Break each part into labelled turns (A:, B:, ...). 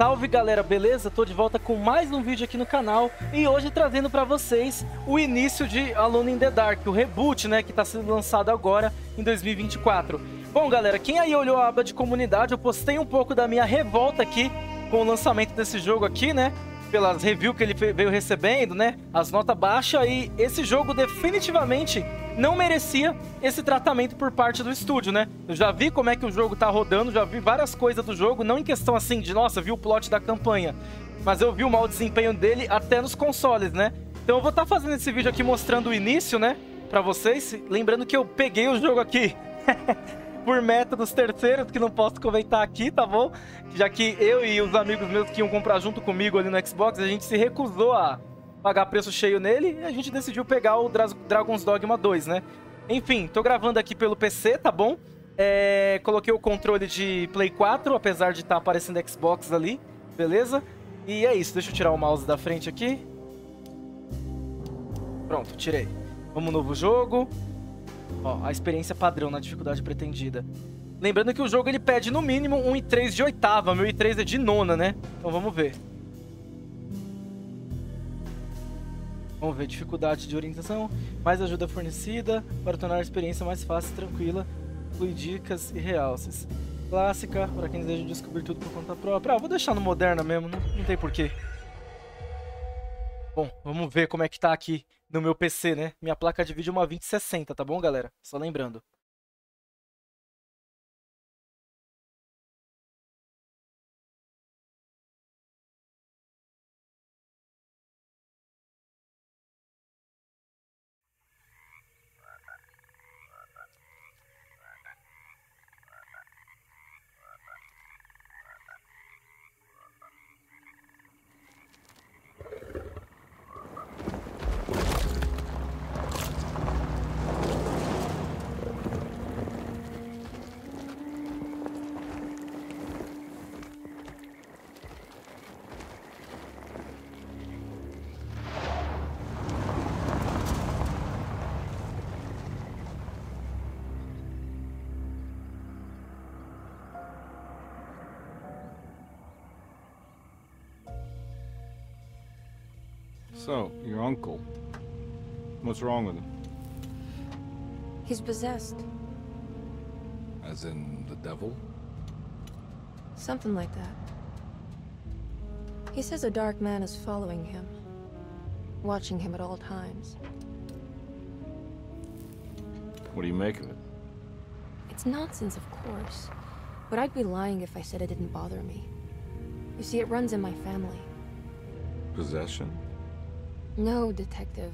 A: Salve galera, beleza? Tô de volta com mais um vídeo aqui no canal e hoje trazendo pra vocês o início de Alone in the Dark, o reboot, né, que tá sendo lançado agora em 2024. Bom galera, quem aí olhou a aba de comunidade, eu postei um pouco da minha revolta aqui com o lançamento desse jogo aqui, né? Pelas reviews que ele veio recebendo, né? As notas baixas e esse jogo definitivamente não merecia esse tratamento por parte do estúdio, né? Eu já vi como é que o jogo tá rodando, já vi várias coisas do jogo, não em questão assim de, nossa, vi o plot da campanha, mas eu vi o mau desempenho dele até nos consoles, né? Então eu vou estar tá fazendo esse vídeo aqui mostrando o início, né, pra vocês, lembrando que eu peguei o jogo aqui por métodos terceiros, que não posso comentar aqui, tá bom? Já que eu e os amigos meus que iam comprar junto comigo ali no Xbox, a gente se recusou a pagar preço cheio nele e a gente decidiu pegar o Dra Dragon's Dogma 2, né? Enfim, tô gravando aqui pelo PC, tá bom? É, coloquei o controle de Play 4, apesar de estar tá aparecendo Xbox ali, beleza? E é isso, deixa eu tirar o mouse da frente aqui. Pronto, tirei. Vamos novo jogo. Ó, a experiência padrão na dificuldade pretendida. Lembrando que o jogo ele pede no mínimo um i3 de oitava, meu i3 é de nona, né? Então vamos ver. Vamos ver, dificuldade de orientação, mais ajuda fornecida para tornar a experiência mais fácil e tranquila, inclui dicas e realces. Clássica, para quem deseja descobrir tudo por conta própria. Ah, vou deixar no Moderna mesmo, não, não tem porquê. Bom, vamos ver como é que tá aqui no meu PC, né? Minha placa de vídeo é uma 2060, tá bom, galera? Só lembrando.
B: So, your uncle. What's wrong with him?
C: He's possessed.
B: As in the devil?
C: Something like that. He says a dark man is following him. Watching him at all times.
B: What do you make of it?
C: It's nonsense, of course. But I'd be lying if I said it didn't bother me. You see, it runs in my family.
B: Possession?
C: No, Detective.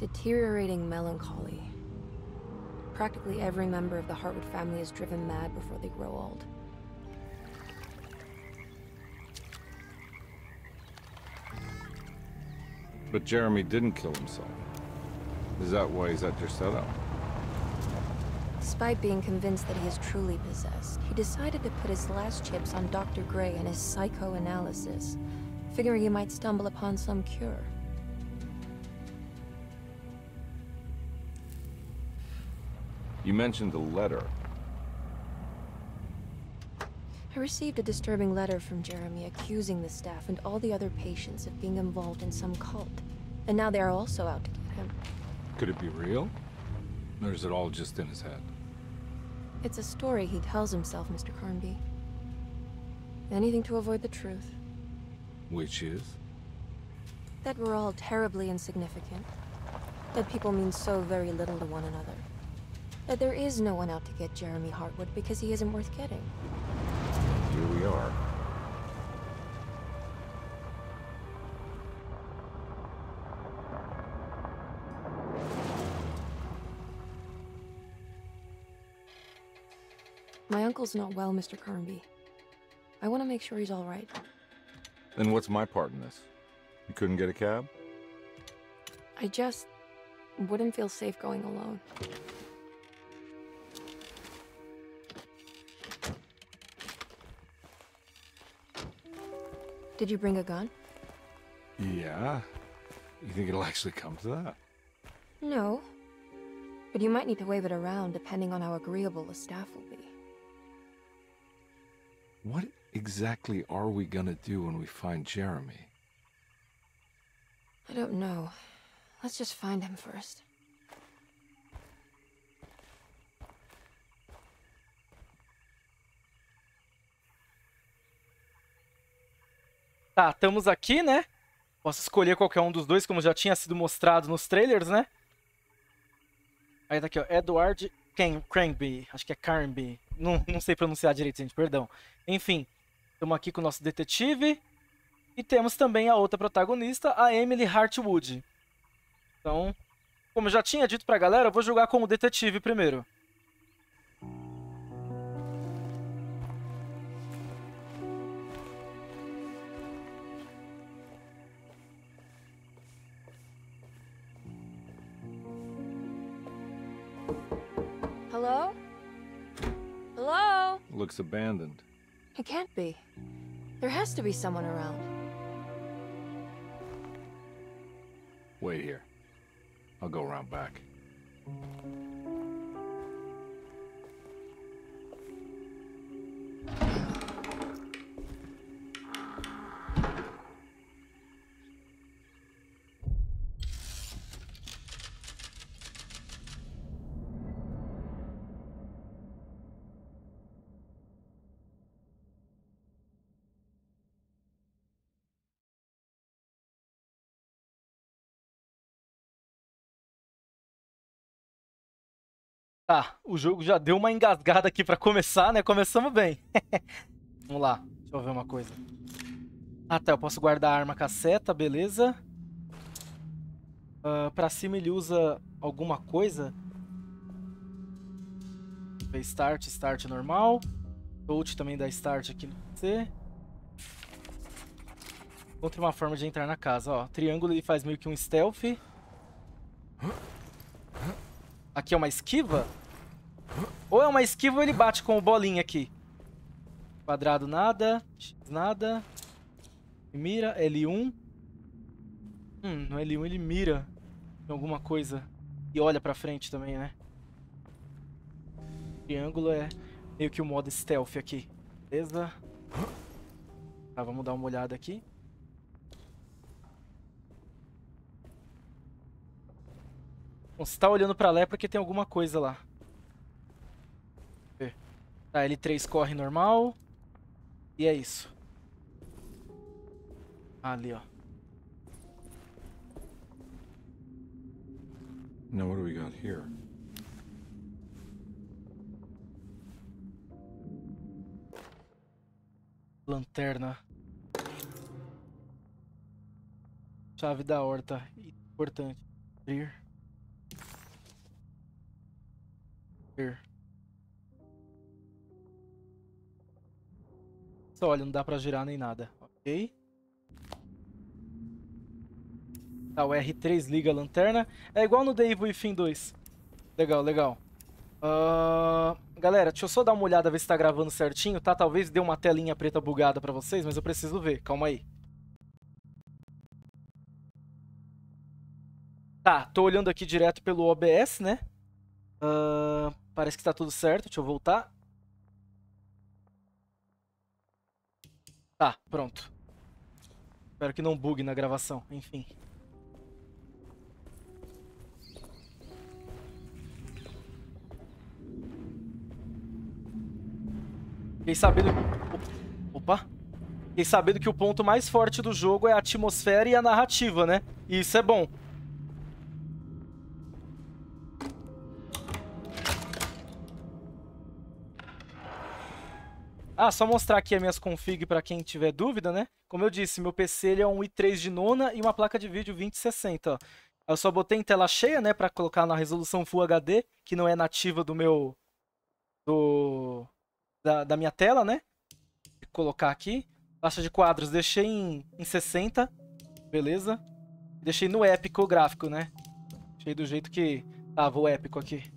C: Deteriorating melancholy. Practically every member of the Hartwood family is driven mad before they grow old.
B: But Jeremy didn't kill himself. Is that why he's at your setup?
C: Despite being convinced that he is truly possessed, he decided to put his last chips on Dr. Gray and his psychoanalysis, figuring he might stumble upon some cure.
B: You mentioned a letter.
C: I received a disturbing letter from Jeremy accusing the staff and all the other patients of being involved in some cult. And now they are also out to get him.
B: Could it be real? Or is it all just in his head?
C: It's a story he tells himself, Mr. Carnby. Anything to avoid the truth.
B: Which is?
C: That we're all terribly insignificant. That people mean so very little to one another. That there is no one out to get Jeremy Hartwood because he isn't worth getting.
B: Here we are.
C: My uncle's not well, Mr. Carnby. I want to make sure he's all right.
B: Then what's my part in this? You couldn't get a cab?
C: I just wouldn't feel safe going alone. Did you bring a gun?
B: Yeah. You think it'll actually come to that?
C: No. But you might need to wave it around depending on how agreeable the staff will be.
B: What exactly are we gonna do when we find Jeremy?
C: I don't know. Let's just find him first.
A: Tá, estamos aqui, né? Posso escolher qualquer um dos dois, como já tinha sido mostrado nos trailers, né? Aí tá aqui, ó. Edward Cranby. Acho que é Carnby. Não, não sei pronunciar direito, gente, perdão. Enfim, estamos aqui com o nosso detetive. E temos também a outra protagonista, a Emily Hartwood. Então, como eu já tinha dito pra galera, eu vou jogar como detetive primeiro.
C: Hello? Hello?
B: Looks abandoned.
C: It can't be. There has to be someone around.
B: Wait here. I'll go around back.
A: Tá, o jogo já deu uma engasgada aqui pra começar, né? Começamos bem. Vamos lá, deixa eu ver uma coisa. Ah, tá, eu posso guardar a arma casseta, beleza. Uh, pra cima ele usa alguma coisa. Start, start normal. Touch também dá start aqui no PC. Encontre uma forma de entrar na casa, ó. Triângulo ele faz meio que um stealth. Aqui é uma esquiva? Ou é uma esquiva ou ele bate com o bolinha aqui. Quadrado nada. X nada. Mira. L1. Hum, no L1 ele mira em alguma coisa. E olha pra frente também, né? Triângulo é meio que o modo stealth aqui. Beleza? Tá, vamos dar uma olhada aqui. Bom, se tá olhando pra lá é porque tem alguma coisa lá. Tá, L3 corre normal. E é isso. Ali, ó.
B: Now what do we got here?
A: Lanterna. Chave da horta. Importante. Abrir. Só, olha, não dá pra girar nem nada. Ok. Tá, o R3 liga a lanterna. É igual no The Evil Within 2. Legal, legal. Uh, galera, deixa eu só dar uma olhada, ver se tá gravando certinho, tá? Talvez dê uma telinha preta bugada pra vocês, mas eu preciso ver. Calma aí. Tá, tô olhando aqui direto pelo OBS, né? Uh, parece que tá tudo certo. Deixa eu voltar. Tá, pronto. Espero que não bugue na gravação, enfim. Fiquei sabendo... Opa! Fiquei sabendo que o ponto mais forte do jogo é a atmosfera e a narrativa, né? E isso é bom. Ah, só mostrar aqui as minhas config para quem tiver dúvida, né? Como eu disse, meu PC ele é um i3 de nona e uma placa de vídeo 2060. Ó. Eu só botei em tela cheia, né, para colocar na resolução Full HD, que não é nativa do meu do da, da minha tela, né? Vou colocar aqui. Taxa de quadros deixei em, em 60, beleza? Deixei no épico gráfico, né? Deixei do jeito que tava o épico aqui.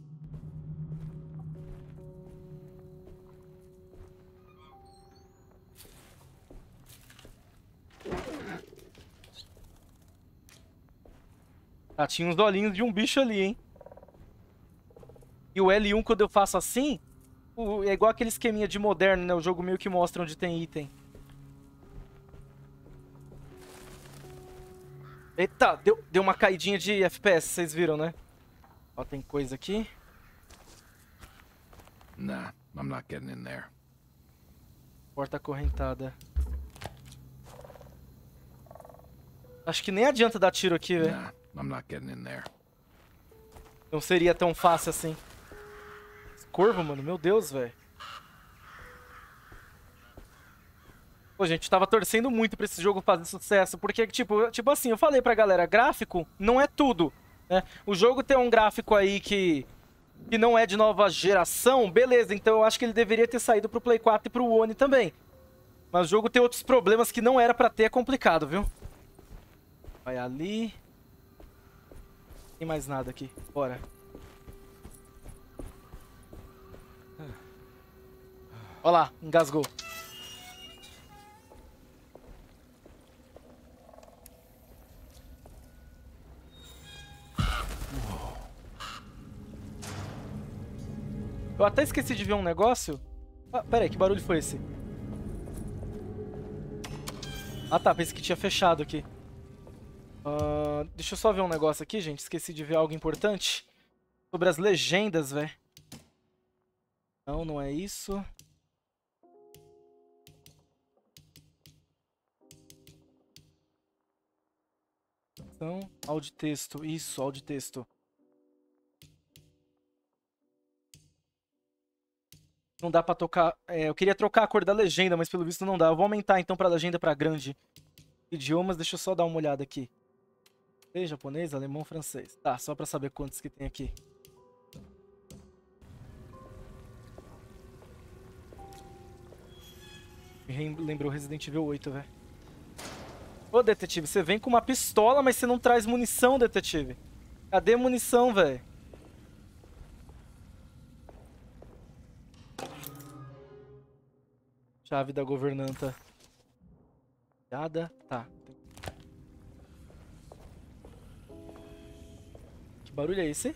A: Ah, tinha uns olhinhos de um bicho ali, hein? E o L1, quando eu faço assim, é igual aquele esqueminha de moderno, né? O jogo meio que mostra onde tem item. Eita, deu, deu uma caidinha de FPS, vocês viram, né? Ó, tem coisa aqui.
B: Nah, I'm not getting in there.
A: Porta acorrentada. Acho que nem adianta dar tiro aqui, velho.
B: Nah, I'm not getting in there.
A: Não seria tão fácil assim. Corvo, mano, meu Deus, velho. Pô, gente, tava torcendo muito pra esse jogo fazer sucesso, porque, tipo, tipo assim, eu falei pra galera, gráfico não é tudo, né? O jogo tem um gráfico aí que, que não é de nova geração, beleza, então eu acho que ele deveria ter saído pro Play 4 e pro One também. Mas o jogo tem outros problemas que não era pra ter, é complicado, viu? Vai ali. Tem mais nada aqui. Bora. Olha lá, engasgou. Eu até esqueci de ver um negócio. Ah, pera aí, que barulho foi esse? Ah tá, pensei que tinha fechado aqui. Uh, deixa eu só ver um negócio aqui, gente. Esqueci de ver algo importante. Sobre as legendas, velho. Não, não é isso. Então, áudio texto. Isso, áudio texto. Não dá pra tocar... É, eu queria trocar a cor da legenda, mas pelo visto não dá. Eu vou aumentar então pra legenda pra grande. Idiomas, deixa eu só dar uma olhada aqui. Japonês, alemão, francês. Tá, só pra saber quantos que tem aqui. Me lembrou Resident Evil 8, velho. Ô, detetive, você vem com uma pistola, mas você não traz munição, detetive. Cadê munição, velho? Chave da governanta. Nada. Tá. Que barulho é esse?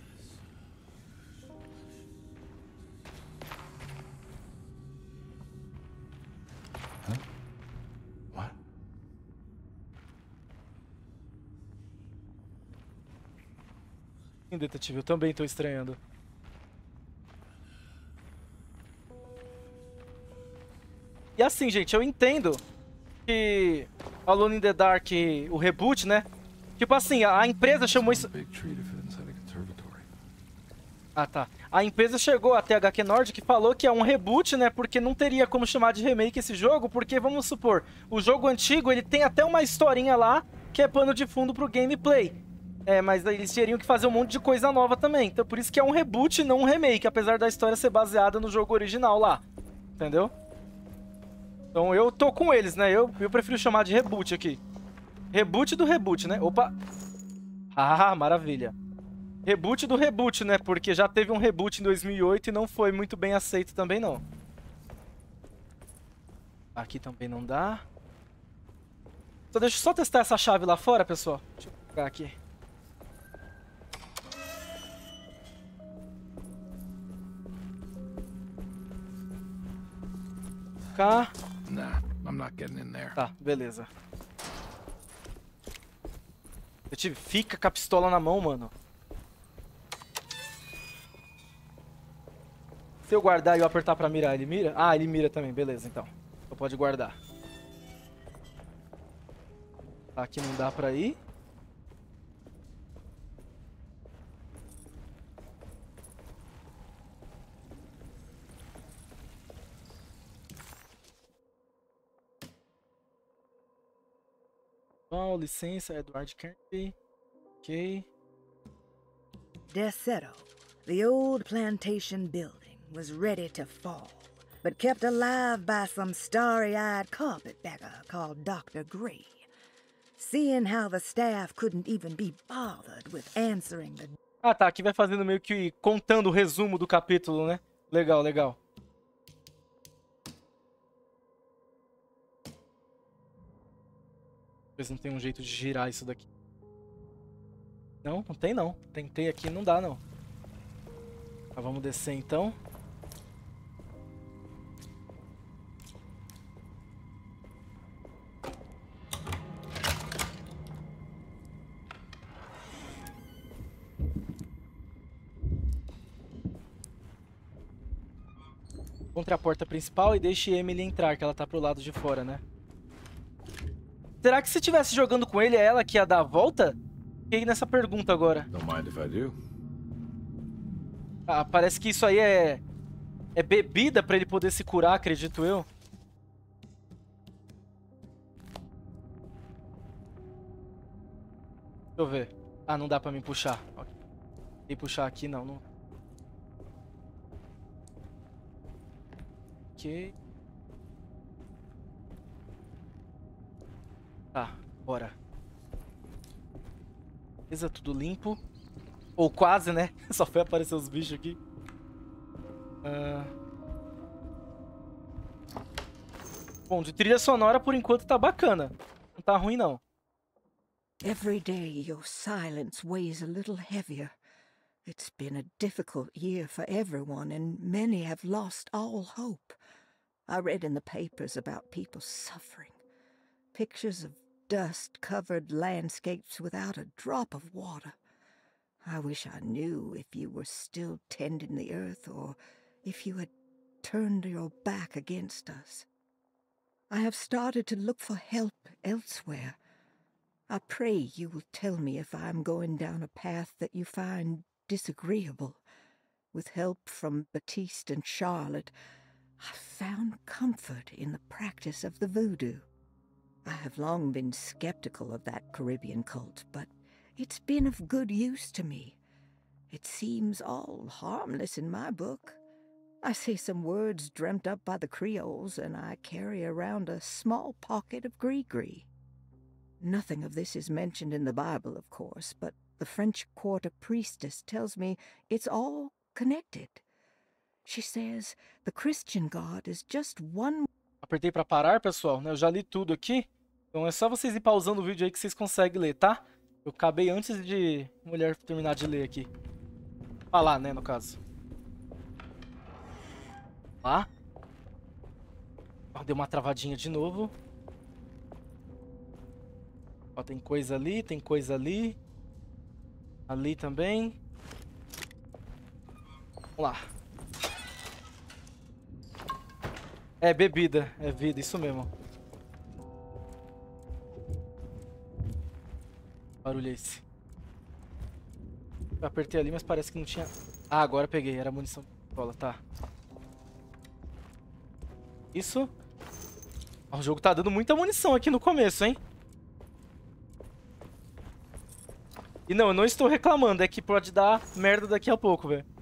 A: Detetive, eu também tô estranhando. E assim, gente, eu entendo que Alone in the Dark, o reboot, né? Tipo assim, a empresa chamou isso... Ah, tá. A empresa chegou até a HQ Nordic e falou que é um reboot, né? Porque não teria como chamar de remake esse jogo, porque, vamos supor, o jogo antigo, ele tem até uma historinha lá que é pano de fundo pro gameplay. É, mas eles teriam que fazer um monte de coisa nova também. Então por isso que é um reboot, não um remake, apesar da história ser baseada no jogo original lá. Entendeu? Então eu tô com eles, né? Eu, eu prefiro chamar de reboot aqui. Reboot do reboot, né? Opa! Ah, maravilha. Reboot do reboot, né? Porque já teve um reboot em 2008 e não foi muito bem aceito também, não. Aqui também não dá. Então deixa eu só testar essa chave lá fora, pessoal. Deixa eu pegar aqui. Cá.
B: Nah, I'm not getting in there.
A: Tá, beleza. Eu tive, fica com a pistola na mão, mano. Se eu guardar e eu apertar pra mirar, ele mira? Ah, ele mira também, beleza, então. Então pode guardar. Aqui não dá pra ir. Qual licença? Edward Kennedy. Ok.
D: Desetto, the old plantation building, was ready to fall, but kept alive by some starry-eyed carpetbagger called Dr. Gray. Seeing how the staff couldn't even be bothered with answering the...
A: Ah tá, aqui vai fazendo meio que contando o resumo do capítulo, né? Legal, legal. Talvez não tem um jeito de girar isso daqui. Não, não tem não. Tentei aqui, não dá não. Mas vamos descer então. Contra a porta principal e deixe Emily entrar, que ela tá pro lado de fora, né? Será que se tivesse jogando com ele, é ela que ia dar a volta? Fiquei nessa pergunta agora.
B: Don't mind if I do.
A: Ah, parece que isso aí é... É bebida pra ele poder se curar, acredito eu. Deixa eu ver. Ah, não dá pra me puxar. E puxar aqui, não. não... Tá, bora. Beleza, tudo limpo. Ou quase, né? Só foi aparecer os bichos aqui. Ah. Bom, de trilha sonora, por enquanto, tá bacana. Não tá ruim, não.
E: Every day your silence weighs a little heavier. It's been a difficult year for everyone, and many have lost all hope. I read in the papers about people suffering. Pictures of dust covered landscapes without a drop of water. I wish I knew if you were still tending the earth or if you had turned your back against us. I have started to look for help elsewhere. I pray you will tell me if I am going down a path that you find disagreeable. With help from Baptiste and Charlotte, I found comfort in the practice of the voodoo. I have long been skeptical of that Caribbean cult, but it's been of good use to me. It seems all harmless in my book. I say some words dreamt up by the Creoles, and I carry around a small pocket of gree-gree. Nothing of this is mentioned in the Bible, of course, but the French quarter priestess tells me it's all connected. She says the Christian God is just one
A: Apertei pra parar, pessoal, né? Eu já li tudo aqui. Então é só vocês ir pausando o vídeo aí que vocês conseguem ler, tá? Eu acabei antes de mulher terminar de ler aqui. Falar, né, no caso. Lá. Ó, deu uma travadinha de novo. Ó, tem coisa ali, tem coisa ali. Ali também. Vamos lá. É bebida, é vida, isso mesmo. Barulho é esse. Eu apertei ali, mas parece que não tinha... Ah, agora peguei, era munição de pistola, tá. Isso. O jogo tá dando muita munição aqui no começo, hein? E não, eu não estou reclamando, é que pode dar merda daqui a pouco, velho.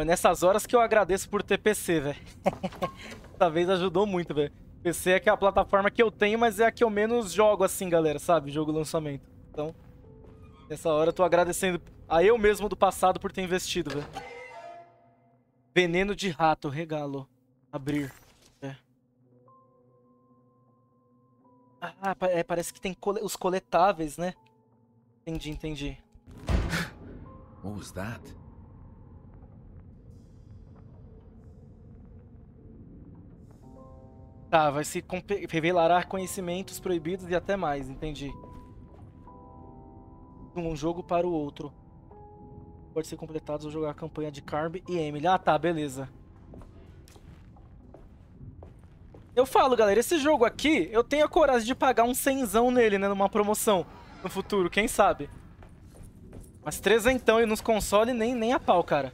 A: É nessas horas que eu agradeço por ter PC, velho. Essa vez ajudou muito, velho. PC é que é a plataforma que eu tenho, mas é a que eu menos jogo assim, galera, sabe? Jogo lançamento. Então, nessa hora eu tô agradecendo a eu mesmo do passado por ter investido, velho. Veneno de rato, regalo. Abrir. É. Ah, é, parece que tem cole- os coletáveis, né? Entendi, entendi.
B: What was that?
A: Tá, vai se revelará conhecimentos proibidos e até mais, entendi. De um jogo para o outro. Pode ser completado ao jogar a campanha de Carb e Emily. Ah, tá, beleza. Eu falo, galera, esse jogo aqui, eu tenho a coragem de pagar um cenzão nele, né, numa promoção no futuro, quem sabe. Mas trezentão e nos consoles nem, nem a pau, cara.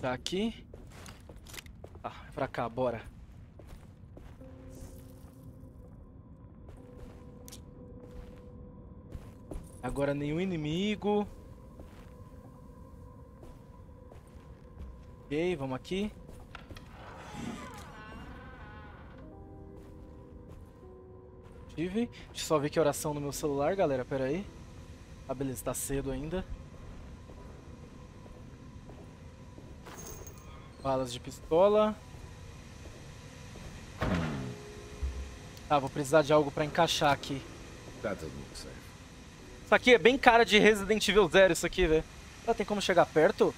A: Tá aqui. Tá, pra cá, bora. Agora nenhum inimigo. Ok, vamos aqui. Tive. Deixa eu só ver que oração no meu celular, galera. Pera aí. Ah, beleza, tá cedo ainda. Balas de pistola. Tá, vou precisar de algo pra encaixar aqui.
B: Safe.
A: Isso aqui é bem cara de Resident Evil Zero, isso aqui, velho. Ah, tem como chegar perto?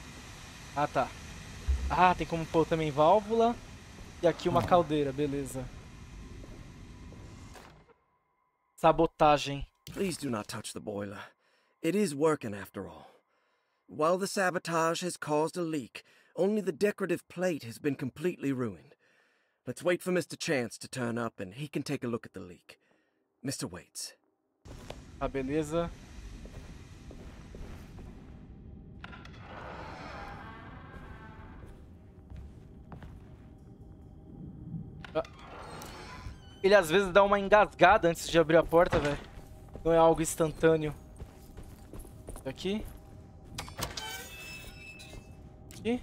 A: Ah, tá. Ah, tem como pôr também válvula. E aqui uma caldeira, beleza. Sabotagem.
F: Please do not touch the boiler. It is working after all. While the sabotage has caused a leak, only the decorative plate has been completely ruined. Let's wait for Mr. Chance to turn up and he can take a look at the leak. Mr. Waits.
A: Tá, beleza. Ah. Ele às vezes dá uma engasgada antes de abrir a porta, velho. Não é algo instantâneo. Aqui. Aqui.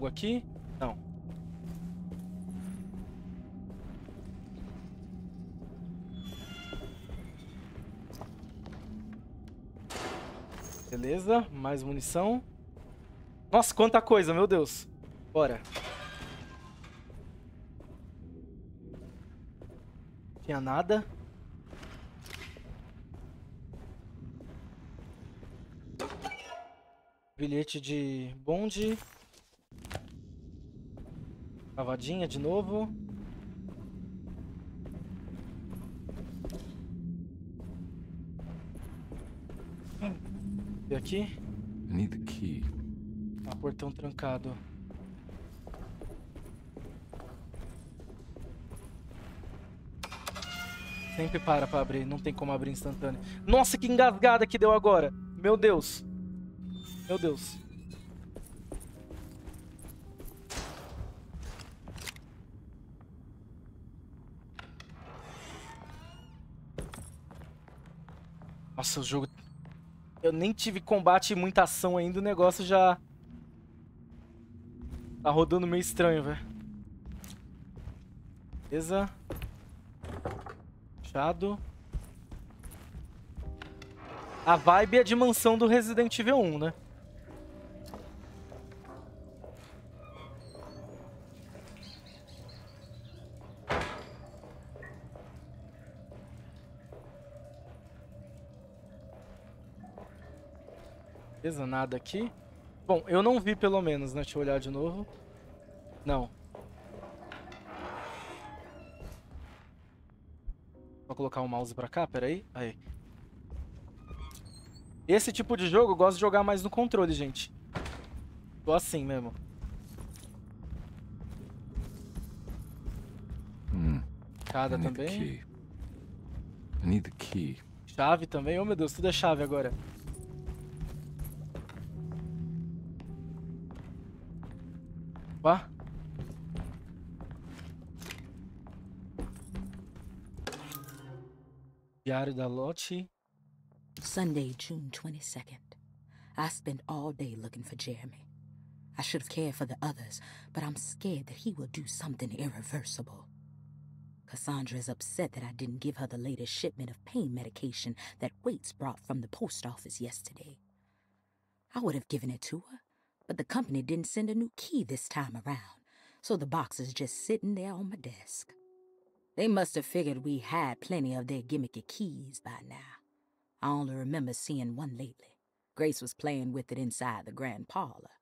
A: Algo aqui? Não. Beleza, mais munição. Nossa, quanta coisa, meu Deus. Bora. Tinha nada. Bilhete de bonde. Cavadinha de novo. E aqui?
B: I need the key.
A: Ah, portão trancado. Sempre para pra abrir, não tem como abrir instantâneo. Nossa, que engasgada que deu agora. Meu Deus. Meu Deus. Nossa, o jogo... Eu nem tive combate e muita ação ainda, o negócio já... Tá rodando meio estranho, velho. Beleza. Fechado. A vibe é de mansão do Resident Evil 1, né? Nada aqui. Bom, eu não vi pelo menos, né? Deixa eu olhar de novo. Não. Vou colocar o mouse pra cá, peraí. Aí. Esse tipo de jogo eu gosto de jogar mais no controle, gente. Tô assim mesmo.
B: Hmm.
A: Cada também. Chave também. Oh, meu Deus, tudo é chave agora. Opa. Diário da.
G: Sunday, June 22nd. I spent all day looking for Jeremy. I should have cared for the others, but I'm scared that he will do something irreversible. Cassandra is upset that I didn't give her the latest shipment of pain medication that Waits brought from the post office yesterday. I would have given it to her, but the company didn't send a new key this time around, so the box is just sitting there on my desk. They must have figured we had plenty of their gimmicky keys by now. I only remember seeing one lately. Grace was playing with it inside the grand parlor.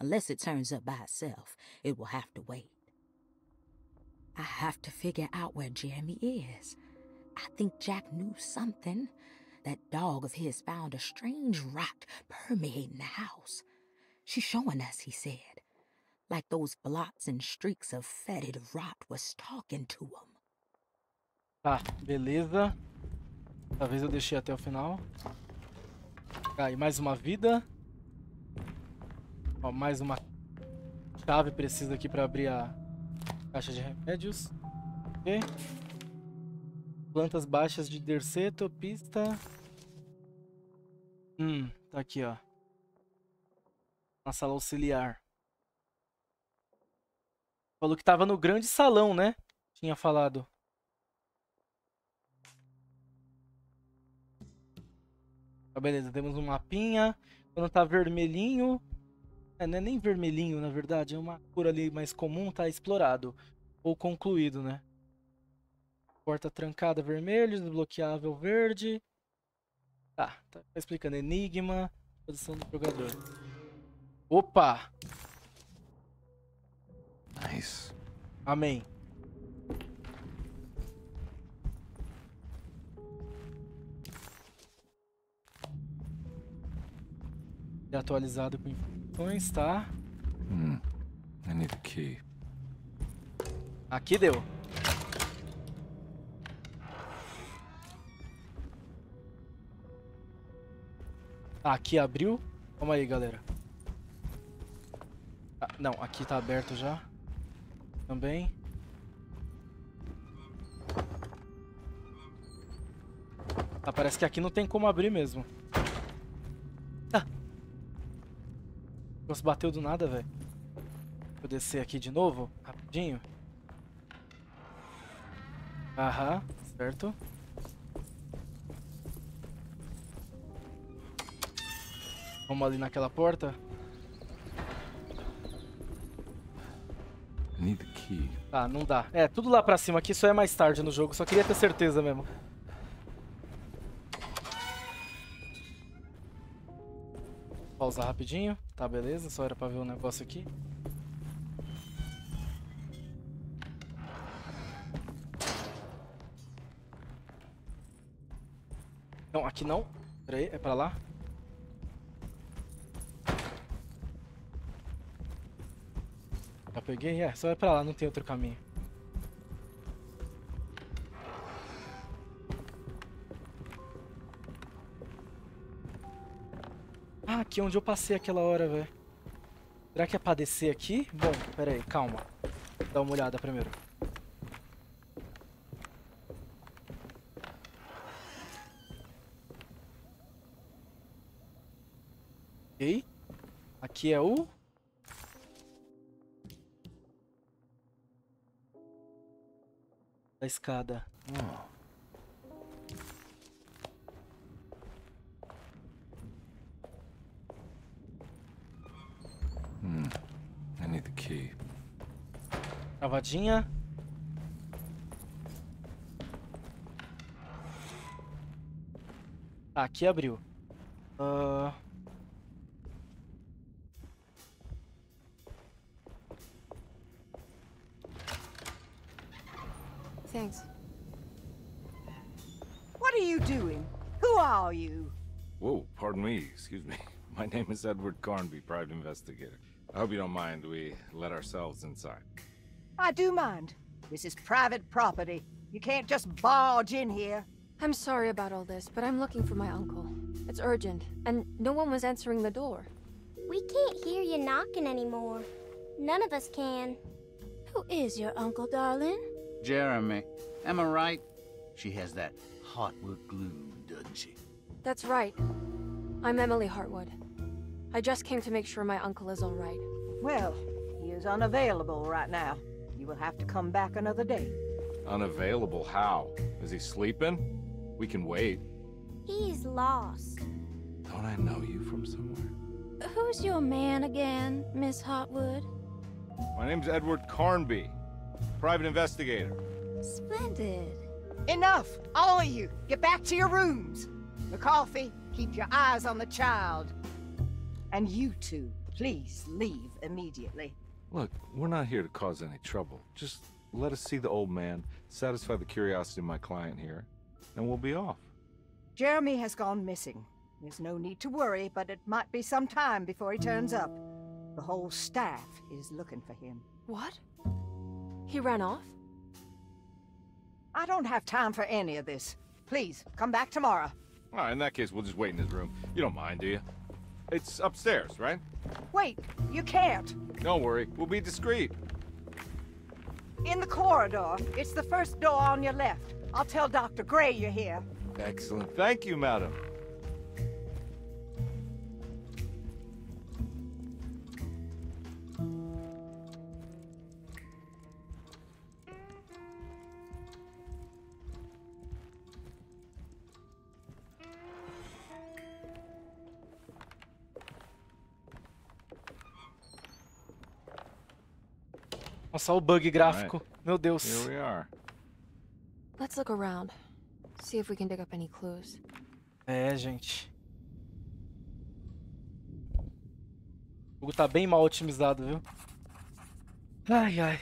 G: Unless it turns up by itself, it will have to wait. I have to figure out where Jeremy is. I think Jack knew something. That dog of his found a strange rot permeating the house. She's showing us, he said. Like those blots and streaks of fetid rot was talking to him.
A: Tá, beleza. Talvez eu deixei até o final. E mais uma vida. Ó, mais uma chave precisa aqui pra abrir a caixa de remédios. Ok. Plantas baixas de Derceto, pista. Hum, tá aqui, ó. Na sala auxiliar. Falou que tava no grande salão, né? Tinha falado. Tá, beleza, temos um mapinha. Quando tá vermelhinho. É, não é nem vermelhinho, na verdade. É uma cor ali mais comum, tá explorado. Ou concluído, né? Porta trancada vermelho, desbloqueável verde. Tá, tá explicando. Enigma, posição do jogador. Opa!
B: Nice.
A: Amém. Atualizado com informações, tá?
B: Hum. I need a key.
A: Aqui deu. Aqui abriu. Calma aí, galera. Ah, não, aqui tá aberto já. Também. Ah, parece que aqui não tem como abrir mesmo. Ah. Bateu do nada, velho. Vou descer aqui de novo, rapidinho. Aham, certo. Vamos ali naquela porta.
B: Need key.
A: Tá, não dá. É, tudo lá pra cima aqui só é mais tarde no jogo, só queria ter certeza mesmo. Pausar rapidinho. Tá, beleza, só era pra ver o um negócio aqui. Não, aqui não. Pera aí, é pra lá? Peguei? É, só é pra lá, não tem outro caminho. Ah, aqui é onde eu passei aquela hora, velho. Será que é pra descer aqui? Bom, pera aí, calma. Dá uma olhada primeiro. Ok. Aqui é o... Da escada.
B: Oh. Hmm. I need the key.
A: Travadinha. Tá, aqui abriu. Ah,
C: Thanks.
E: What are you doing? Who are you?
B: Whoa, pardon me, excuse me. My name is Edward Carnby, private investigator. I hope you don't mind we let ourselves inside.
E: I do mind. This is private property. You can't just barge in here.
C: I'm sorry about all this, but I'm looking for my uncle. It's urgent, and no one was answering the door.
H: We can't hear you knocking anymore. None of us can.
I: Who is your uncle, darling?
J: Jeremy. Am I right? She has that hotwood glue, doesn't she?
C: That's right. I'm Emily Hartwood. I just came to make sure my uncle is all right.
E: Well, he is unavailable right now. You will have to come back another day.
B: Unavailable how? Is he sleeping? We can wait.
H: He's lost.
B: Don't I know you from somewhere?
I: Who's your man again, Miss Hotwood?
B: My name's Edward Carnby, private investigator.
I: Splendid.
E: Enough! All of you! Get back to your rooms! McCarthy, keep your eyes on the child. And you two, please leave immediately.
B: Look, we're not here to cause any trouble. Just let us see the old man, satisfy the curiosity of my client here, and we'll be off.
E: Jeremy has gone missing. There's no need to worry, but it might be some time before he turns up. The whole staff is looking for him.
C: What? He ran off?
E: I don't have time for any of this. Please, come back tomorrow.
B: All right, in that case, we'll just wait in his room. You don't mind, do you? It's upstairs, right?
E: Wait, you can't.
B: Don't worry, we'll be discreet.
E: In the corridor. It's the first door on your left. I'll tell Dr. Gray you're here.
B: Excellent. Thank you, madam.
A: Olha o bug gráfico. Meu Deus.
B: Here we are.
C: Let's look around. See if we can dig up any clues.
A: É, gente. O jogo tá bem mal otimizado, viu? Ai, ai.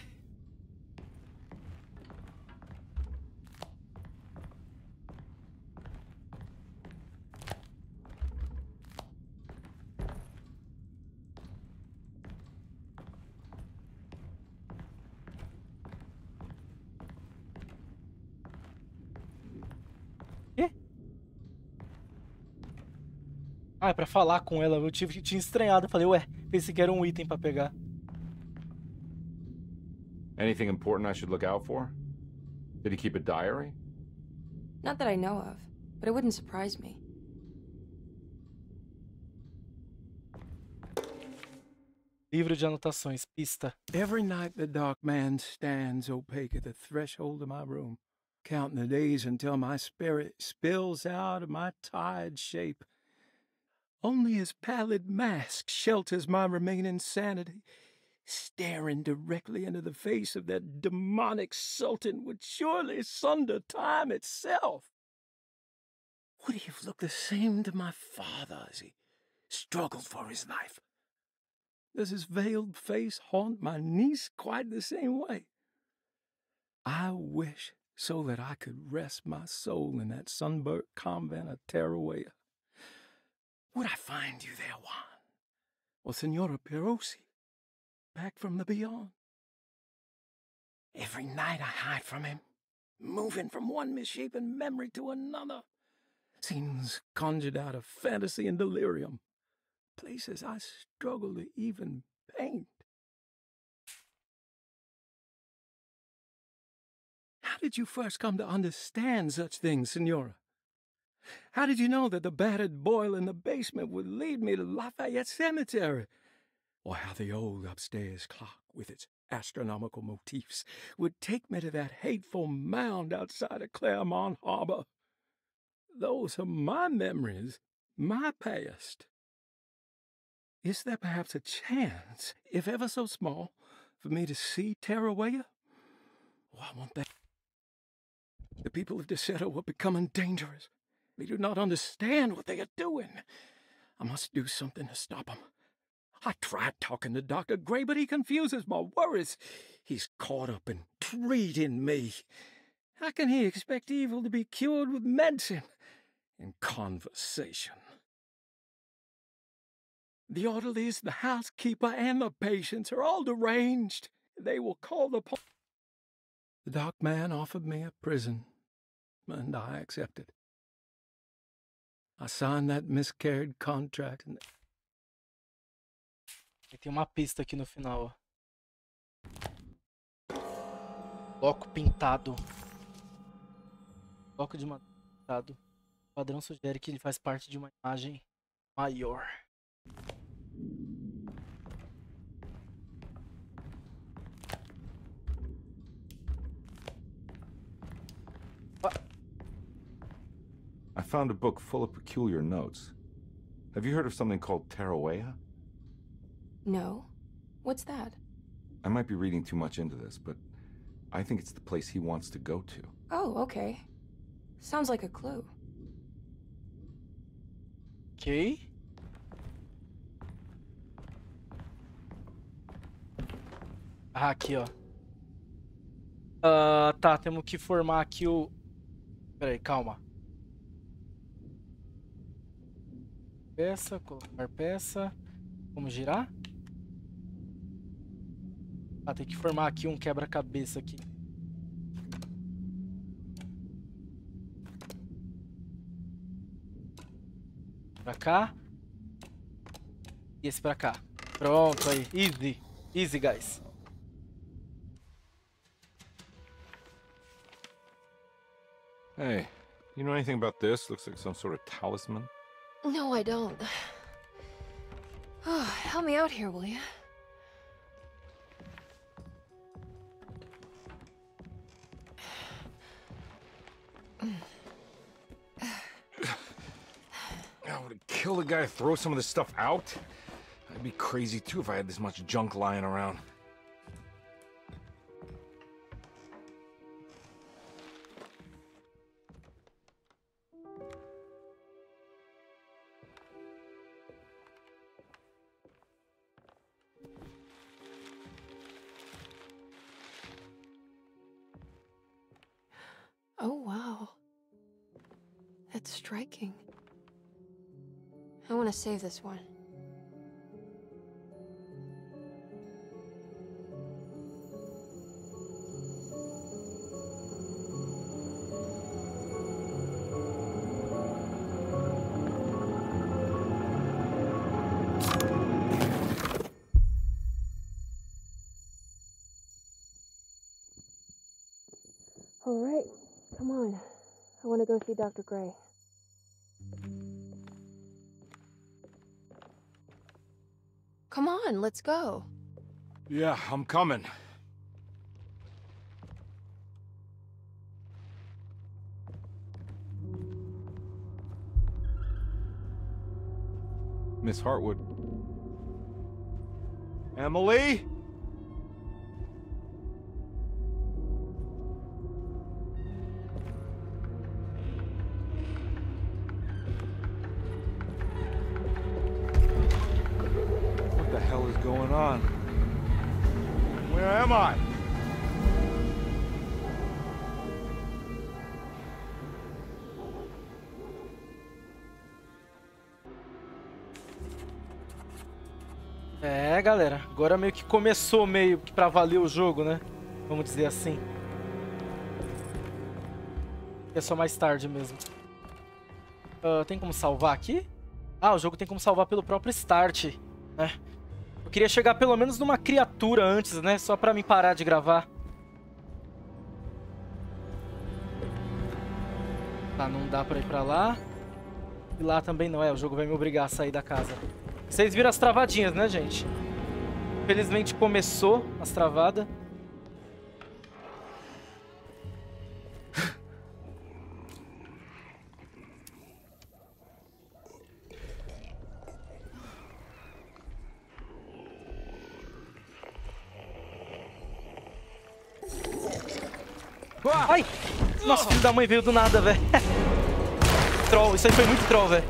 A: Ah, é pra falar com ela. Eu tive, tinha estranhado. Eu falei, ué, pensei que era um item pra pegar.
B: Anything important I should look out for? Did he keep a diary?
C: Not that I know of, but it wouldn't surprise me.
A: Livro de anotações, pista.
K: Every night the dark man stands opaque at the threshold of my room, counting the days until my spirit spills out of my tired shape. Only his pallid mask shelters my remaining sanity. Staring directly into the face of that demonic sultan would surely sunder time itself. Would he have looked the same to my father as he struggled for his life? Does his veiled face haunt my niece quite the same way? I wish so that I could rest my soul in that sunburnt convent of Teruea. Would I find you there, Juan? Or Senora Perosi, back from the beyond? Every night I hide from him, moving from one misshapen memory to another. Scenes conjured out of fantasy and delirium places I struggle to even paint. How did you first come to understand such things, Senora? How did you know that the battered boil in the basement would lead me to Lafayette Cemetery? Or how the old upstairs clock, with its astronomical motifs, would take me to that hateful mound outside of Claremont Harbor? Those are my memories, my past. Is there perhaps a chance, if ever so small, for me to see Terawaya? Oh, I want that. The people of Deseto are becoming dangerous. They do not understand what they are doing. I must do something to stop them. I tried talking to Dr. Gray, but he confuses my worries. He's caught up in treating me. How can he expect evil to be cured with medicine and conversation? The orderlies, the housekeeper, and the patients are all deranged. They will call the police. The dark man offered me a prison, and I accepted. I signed that miscarried contract and
A: E tem uma pista aqui no final, ó. Bloco pintado. Bloco de madeira pintado. O padrão sugere que ele faz parte de uma imagem maior.
B: Found a book full of peculiar notes. Have you heard of something called Tarawea?
C: No? What's that?
B: I might be reading too much into this, but I think it's the place he wants to go to.
C: Oh, okay. Sounds like a clue.
A: Ok. Ah, aqui, ó. Ah, tá, temos que formar aqui o... Pera aí, calma. Peça, colocar peça. Vamos girar? Ah, tem que formar aqui um quebra-cabeça aqui. Pra cá. E esse pra cá. Pronto, aí. Easy. Easy, guys.
B: Hey, you know anything about this? Looks like some sort of talisman.
C: No, I don't. Oh, help me out here, will you?
B: I would kill the guy to throw some of this stuff out? I'd be crazy too if I had this much junk lying around.
C: save this one. All right, come on. I want to go see Dr. Gray. Come on, let's go.
B: Yeah, I'm coming. Miss Hartwood. Emily?
A: Galera, agora meio que começou meio que pra valer o jogo, né? Vamos dizer assim. É só mais tarde mesmo. Ah, tem como salvar aqui? Ah, o jogo tem como salvar pelo próprio start, né? Eu queria chegar pelo menos numa criatura antes, né? Só pra me parar de gravar. Tá, não dá pra ir pra lá. E lá também não, é, o jogo vai me obrigar a sair da casa. Vocês viram as travadinhas, né, gente? Felizmente começou as travadas. Ai! Nossa, filho da mãe veio do nada, velho. troll, isso aí foi muito troll, velho.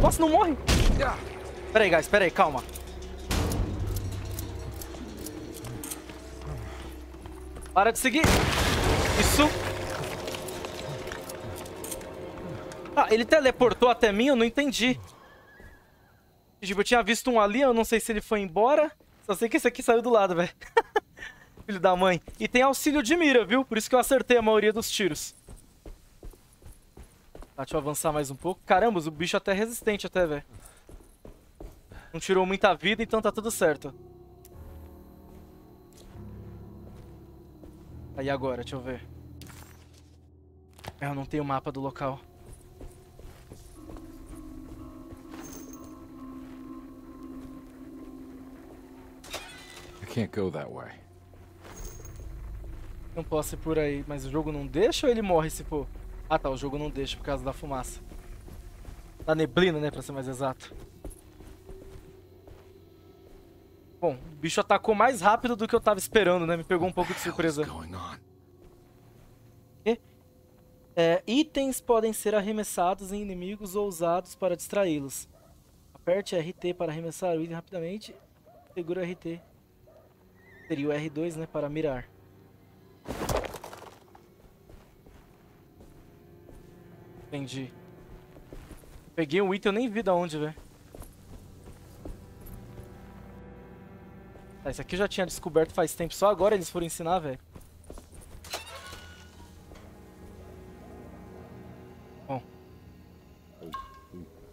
A: Nossa, não morre. Pera aí, guys, pera aí, calma. Para de seguir. Isso. Ah, ele teleportou até mim? Eu não entendi. Tipo, eu tinha visto um ali, eu não sei se ele foi embora. Só sei que esse aqui saiu do lado, velho. Filho da mãe. E tem auxílio de mira, viu? Por isso que eu acertei a maioria dos tiros. Tá, deixa eu avançar mais um pouco. Caramba, o bicho até é resistente até, velho. Não tirou muita vida, então tá tudo certo. Aí agora, deixa eu ver. Eu não tenho mapa do local.
B: I can't go that way.
A: Não posso ir por aí, mas o jogo não deixa ou ele morre se for? Ah tá, o jogo não deixa por causa da fumaça. Da neblina, né, pra ser mais exato. Bom, o bicho atacou mais rápido do que eu tava esperando, né? Me pegou um pouco de surpresa. E? É, itens podem ser arremessados em inimigos ou usados para distraí-los. Aperte RT para arremessar o item rapidamente. Segura RT. Seria o R2, né, para mirar. Entendi. Peguei um item, eu nem vi da onde, velho. Tá, isso aqui eu já tinha descoberto faz tempo. Só agora eles foram ensinar, velho. Bom.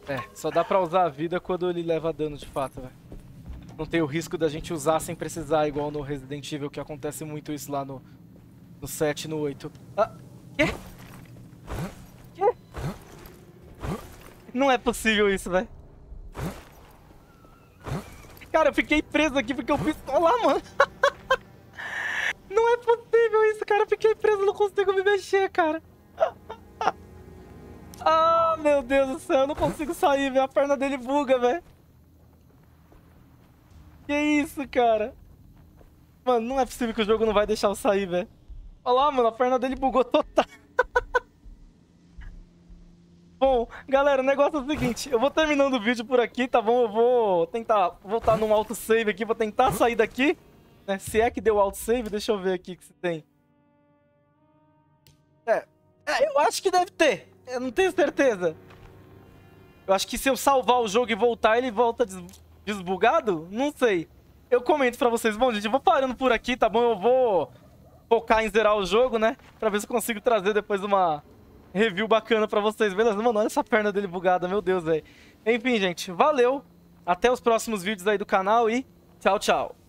A: É, só dá pra usar a vida quando ele leva dano de fato, velho. Não tem o risco da gente usar sem precisar, igual no Resident Evil, que acontece muito isso lá no, no 7 e no 8. Ah, quê? Quê? Não é possível isso, velho. Cara, eu fiquei preso aqui porque eu fiz colar, mano. Não é possível isso, cara. Eu fiquei preso, não consigo me mexer, cara. Ah, meu Deus do céu. Eu não consigo sair, velho. A perna dele buga, velho. Que isso, cara? Mano, não é possível que o jogo não vai deixar eu sair, velho. Olha lá, mano. A perna dele bugou total. Bom, galera, o negócio é o seguinte, eu vou terminando o vídeo por aqui, tá bom? Eu vou tentar voltar num autosave aqui, vou tentar sair daqui, né? Se é que deu autosave, deixa eu ver aqui o que se tem. É, é, eu acho que deve ter, eu não tenho certeza. Eu acho que se eu salvar o jogo e voltar, ele volta des desbugado? Não sei. Eu comento pra vocês. Bom, gente, eu vou parando por aqui, tá bom? Eu vou focar em zerar o jogo, né? Pra ver se eu consigo trazer depois uma review bacana pra vocês, beleza? Mano, olha essa perna dele bugada, meu Deus, velho. Enfim, gente, valeu. Até os próximos vídeos aí do canal e tchau, tchau.